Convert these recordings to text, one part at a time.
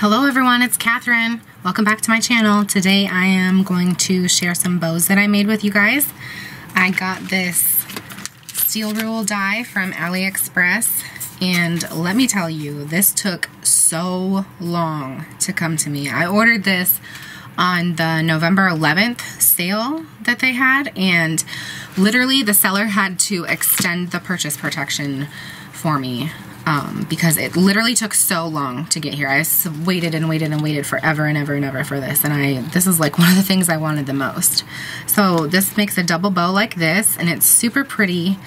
Hello everyone, it's Kathryn. Welcome back to my channel. Today I am going to share some bows that I made with you guys. I got this steel rule die from AliExpress and let me tell you, this took so long to come to me. I ordered this on the November 11th sale that they had and literally the seller had to extend the purchase protection for me um, because it literally took so long to get here. I waited and waited and waited forever and ever and ever for this, and I this is like one of the things I wanted the most. So this makes a double bow like this, and it's super pretty,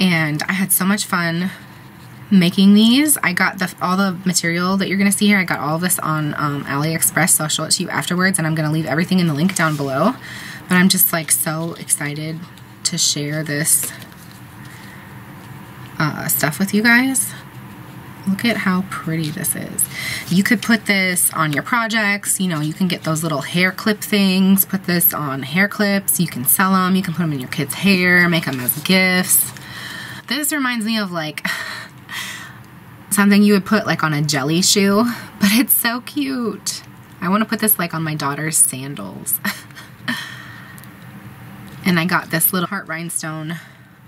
and I had so much fun making these. I got the all the material that you're going to see here. I got all this on um, AliExpress, so I'll show it to you afterwards, and I'm going to leave everything in the link down below. But I'm just like so excited to share this uh, stuff with you guys. Look at how pretty this is. You could put this on your projects. You know, you can get those little hair clip things. Put this on hair clips. You can sell them. You can put them in your kids' hair. Make them as gifts. This reminds me of like something you would put like on a jelly shoe. But it's so cute. I want to put this like on my daughter's sandals. and I got this little heart rhinestone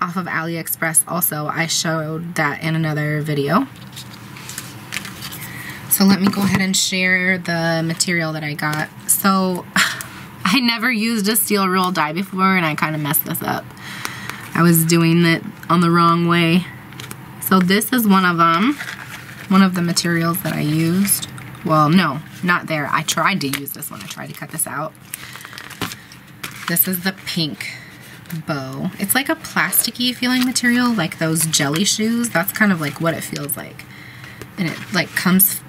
off of AliExpress also. I showed that in another video. So let me go ahead and share the material that I got. So I never used a steel rule die before and I kind of messed this up. I was doing it on the wrong way. So this is one of them, one of the materials that I used. Well, no, not there. I tried to use this one. I tried to cut this out. This is the pink bow. It's like a plasticky feeling material, like those jelly shoes. That's kind of like what it feels like. And it like comes,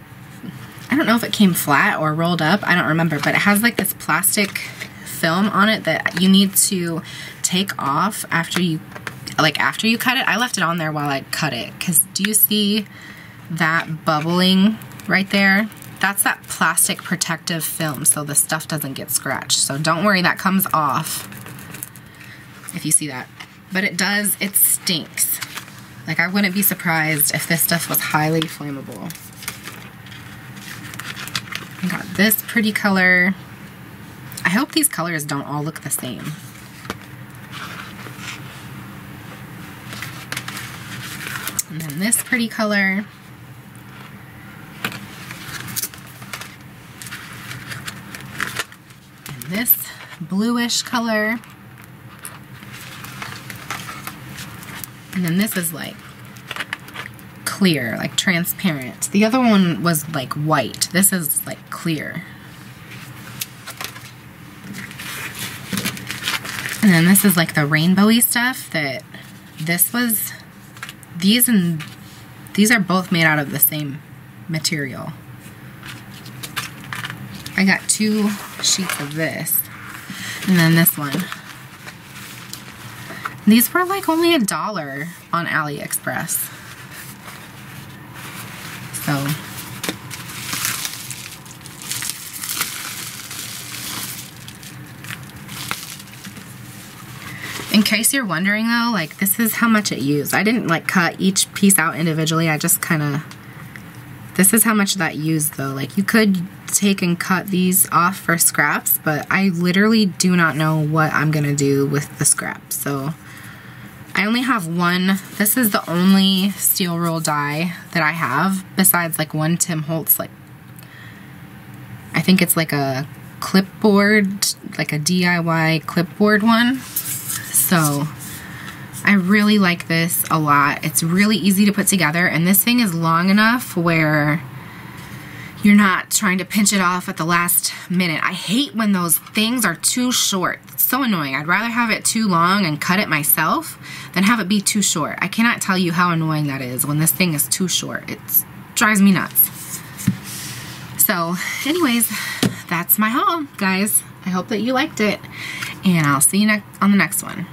I don't know if it came flat or rolled up. I don't remember, but it has like this plastic film on it that you need to take off after you, like after you cut it. I left it on there while I cut it. Cause do you see that bubbling right there? That's that plastic protective film so the stuff doesn't get scratched. So don't worry, that comes off if you see that. But it does, it stinks. Like I wouldn't be surprised if this stuff was highly flammable. I got this pretty color. I hope these colors don't all look the same. And then this pretty color. And this bluish color. And then this is like clear, like transparent. The other one was like white. This is like clear. And then this is like the rainbowy stuff that this was, these and these are both made out of the same material. I got two sheets of this and then this one. These were like only a dollar on AliExpress. So. In case you're wondering though, like this is how much it used. I didn't like cut each piece out individually. I just kind of, this is how much that used though. Like you could take and cut these off for scraps, but I literally do not know what I'm going to do with the scraps. So I only have one. This is the only steel rule die that I have besides like one Tim Holtz like I think it's like a clipboard, like a DIY clipboard one. So I really like this a lot. It's really easy to put together and this thing is long enough where you're not trying to pinch it off at the last minute. I hate when those things are too short. It's so annoying. I'd rather have it too long and cut it myself than have it be too short. I cannot tell you how annoying that is when this thing is too short. It drives me nuts. So anyways, that's my haul, guys. I hope that you liked it and I'll see you on the next one.